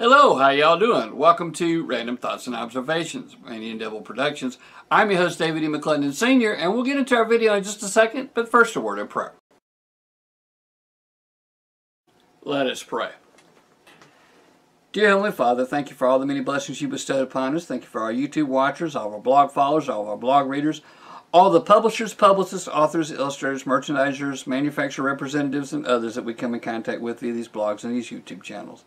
Hello, how y'all doing? Welcome to Random Thoughts and Observations, Manian Debil Productions. I'm your host, David E. McClendon Sr., and we'll get into our video in just a second, but first a word of prayer. Let us pray. Dear Heavenly Father, thank you for all the many blessings you bestowed upon us. Thank you for our YouTube watchers, all of our blog followers, all of our blog readers, all the publishers, publicists, authors, illustrators, merchandisers, manufacturer representatives, and others that we come in contact with via these blogs and these YouTube channels.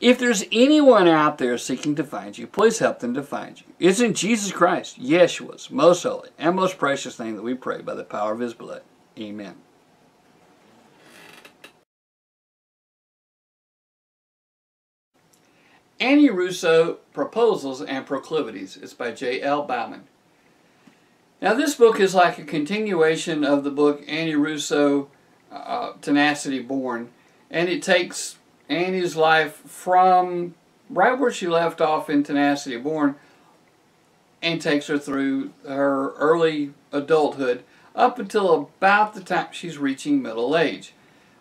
If there's anyone out there seeking to find you, please help them to find you. It's in Jesus Christ, Yeshua's most holy and most precious name that we pray by the power of his blood. Amen. Annie Russo, Proposals and Proclivities. It's by J.L. Bauman. Now this book is like a continuation of the book Annie Russo, uh, Tenacity Born, and it takes Annie's life from right where she left off in Tenacity Born and takes her through her early adulthood up until about the time she's reaching middle age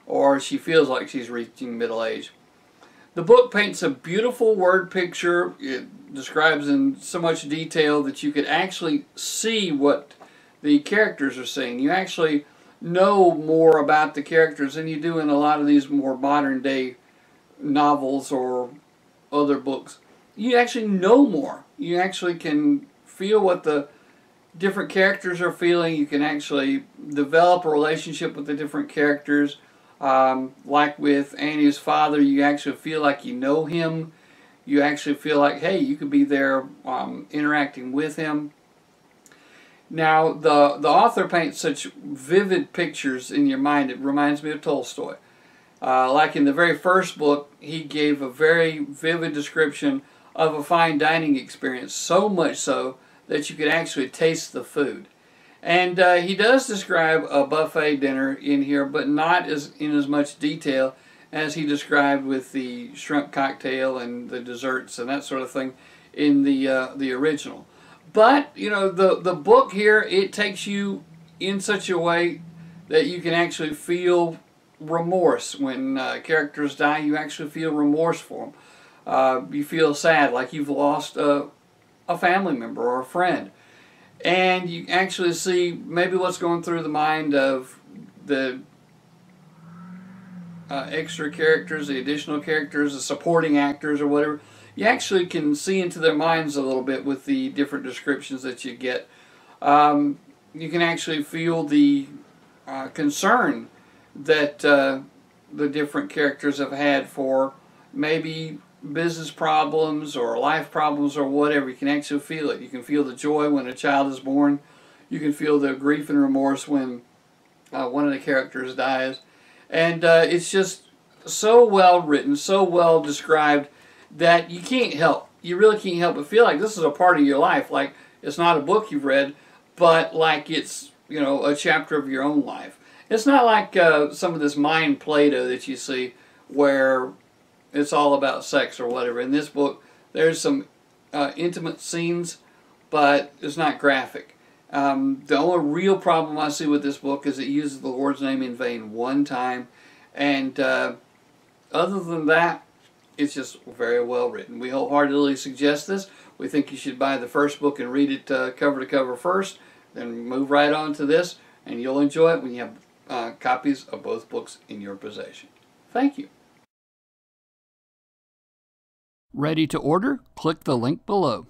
or she feels like she's reaching middle age. The book paints a beautiful word picture. It describes in so much detail that you could actually see what the characters are saying. You actually know more about the characters than you do in a lot of these more modern day novels or other books, you actually know more. You actually can feel what the different characters are feeling. You can actually develop a relationship with the different characters. Um, like with Annie's father, you actually feel like you know him. You actually feel like, hey, you could be there um, interacting with him. Now, the, the author paints such vivid pictures in your mind, it reminds me of Tolstoy. Uh, like in the very first book, he gave a very vivid description of a fine dining experience, so much so that you could actually taste the food. And uh, he does describe a buffet dinner in here, but not as in as much detail as he described with the shrimp cocktail and the desserts and that sort of thing in the uh, the original. But you know the the book here it takes you in such a way that you can actually feel remorse. When uh, characters die, you actually feel remorse for them. Uh, you feel sad, like you've lost a, a family member or a friend. And you actually see maybe what's going through the mind of the uh, extra characters, the additional characters, the supporting actors or whatever. You actually can see into their minds a little bit with the different descriptions that you get. Um, you can actually feel the uh, concern that uh, the different characters have had for maybe business problems or life problems or whatever. You can actually feel it. You can feel the joy when a child is born. You can feel the grief and remorse when uh, one of the characters dies. And uh, it's just so well written, so well described that you can't help. You really can't help but feel like this is a part of your life. Like it's not a book you've read, but like it's, you know, a chapter of your own life. It's not like uh, some of this mind Play-Doh that you see where it's all about sex or whatever. In this book, there's some uh, intimate scenes, but it's not graphic. Um, the only real problem I see with this book is it uses the Lord's name in vain one time, and uh, other than that, it's just very well written. We wholeheartedly suggest this. We think you should buy the first book and read it uh, cover to cover first, then move right on to this, and you'll enjoy it when you have uh, copies of both books in your possession. Thank you. Ready to order? Click the link below.